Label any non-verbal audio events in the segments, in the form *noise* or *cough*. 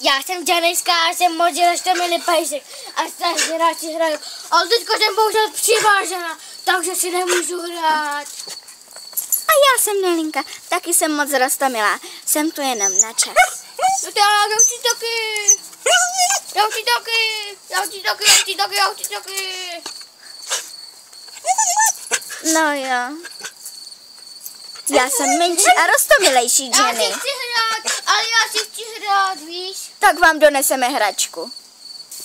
Já jsem Janiska a jsem moc že jste měli pejsek a strašně rád si hraju. Ale teďka jsem bohužel přivážena, takže si nemůžu hrát. A já jsem Nelinka, taky jsem moc rostomilá. Jsem tu jenom na čas. No to já, já chci taky. Já chci taky. Já chci taky, já chci taky, já chci taky. No jo. Já jsem menší a rostomilejší, Já si Jenny. chci hrát, ale já si chci hrát, víš? Tak vám doneseme hračku.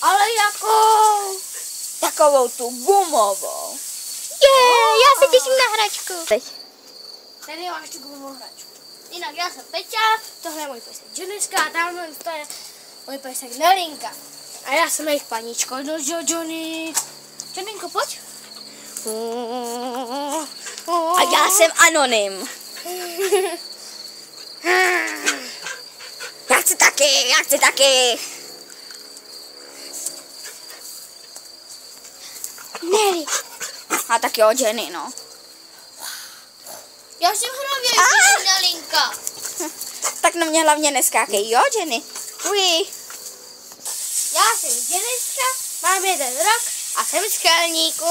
Ale jakou? Takovou tu gumovou. Je, já se těším na hračku. Teď. Tady máš tu gumovou hračku. Jinak já jsem Peťa, tohle je můj pejsek Janiska a tamhle to je můj pejsek Nelinka. A já jsem jejich paníčko, no jo, Johnny. Johnnyko, pojď. A já jsem anonym. Já chci taky, já chci taky. Nelly. A tak jo, Jenny, no. Já jsem hravě, Ah! Nelinka. *laughs* Tak na mě hlavně neskákej, jo, Jenny? Uj. Já jsem Janiska, mám jeden rok a jsem z Kelníku.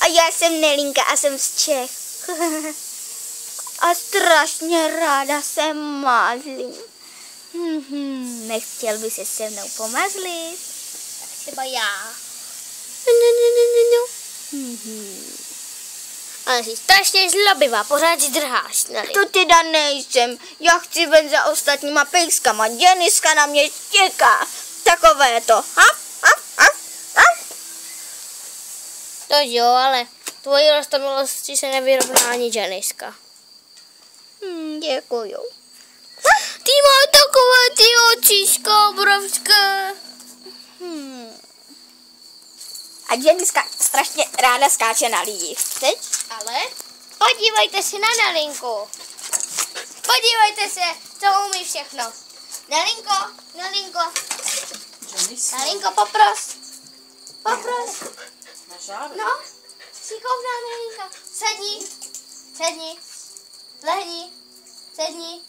A já jsem Nelinka a jsem z Čech. *laughs* a strašně ráda se mazlím. Mhm, Nechtěl by se se mnou pomazlit? Třeba já. No, no, no, no, no, no. Ale jsi strašně zlobivá, pořád zdrháš, Nelly. To teda nejsem. Já chci ven za ostatníma pejskama. Jeniska na mě štěká. Takové to. Hap, hap, hap, hap. To jo, ale tvoji rostomilosti se nevyrovná ani Janiska. Hm, děkuju. Ty máš takové ty očička obrovské. Hmm. A Jeniska strašně ráda skáče na lidi. Teď? Ale podívejte se na Nelinku. Podívejte se, co umí všechno. Nelinko, Nelinko, Nelinko, popros. Popros. No, šikovná Nelinka. Sedni, sedni, lehni, sedni,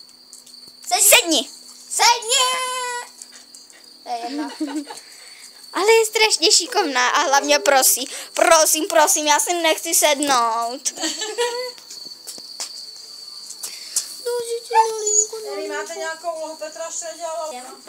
sedni, Sedni. sedni. To je jedno. *laughs* Ale je strašně šikovná a hlavně prosí, prosím, prosím, já si nechci sednout. No, *laughs* Tady máte nějakou úlohu Petra? Nemám.